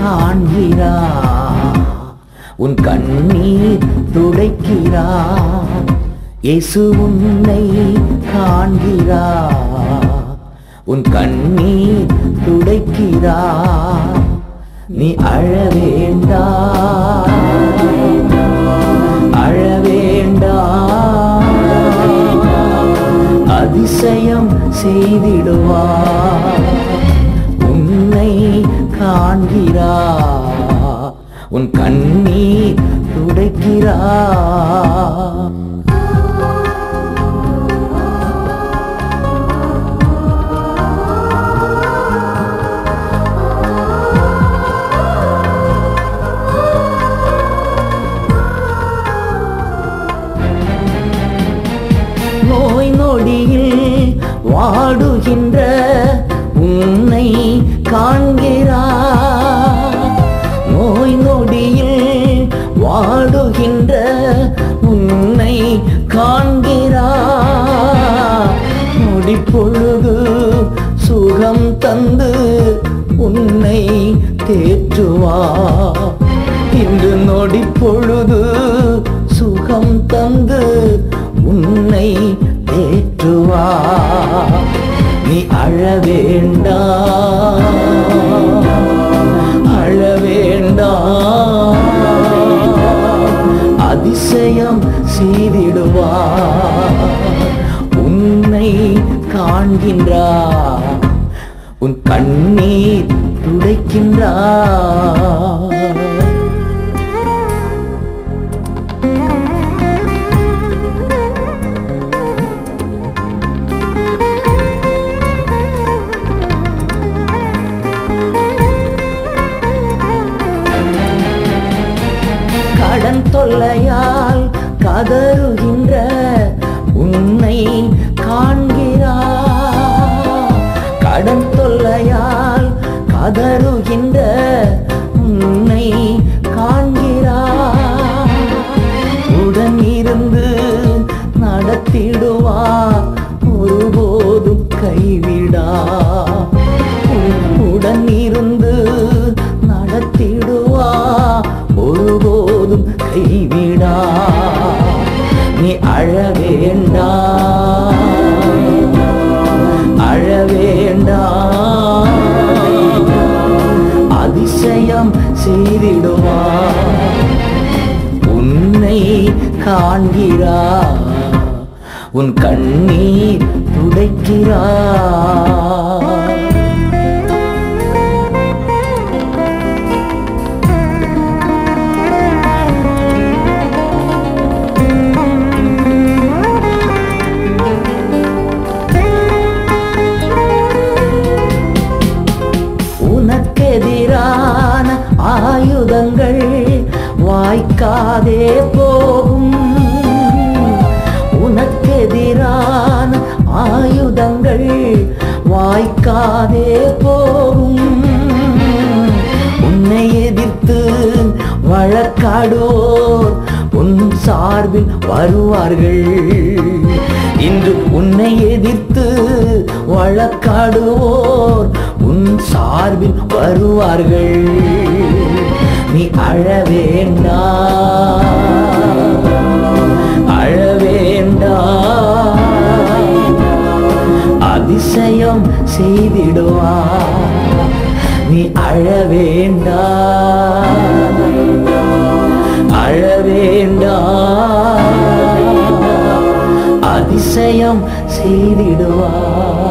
காண்கிறா. உன் கண்ணீர் துடைக்கிறா. இயேசு உன்னை காண்கிறா. உன் கண்ணீர் துடைக்கிறா. நீ அழ வேண்டாம் அழ வேண்டாம் அதிசயம் செய்திடுவார் காண்கிறா. உன் கண்ணீர் துடைக்கிறா. நோய் நொடியில் வாடுகின்ற உன்னை காண்கிறார். நோய் நொடியில் வாடுகின்ற உன்னை காண்கிறார். நொடி சுகம் தந்து உன்னை தேற்றுவார். இன்று நொடிப்பொழுது சுகம் தந்து உன்னை தேற்றுவா நீ அழ வேண்டாம். அதிசயம் செய்திடுவா உன்னை காண்கின்றார் உன் கண்ணீர் துடைக்கின்றார் கடன் கதறுகின்ற உன்னை காண்கிறார் கடன் தொல்லையால் கதறுகின்ற உன்னை காண்கிறார் உடன் இருந்து நடத்திடுவார் ஒருபோதும் கைவிடா. உடன் இருந்து காண்கிறா. உன் கண்ணீர் துடைக்கிறா. உனக்கெதிரான ஆயுதங்கள் வாய்க்காதே போ. வாய்க்காதே போகும். உன்னை எதிர்த்து வழக்காடுவோர் உன் சார்பில் வருவார்கள். இன்று உன்னை எதிர்த்து வழக்காடுவோர் உன் சார்பில் வருவார்கள். நீ அழ வேண்டாம். அழ வேண்டாம் அழ வேண்டாம் அதிசயம் செய்திடுவார்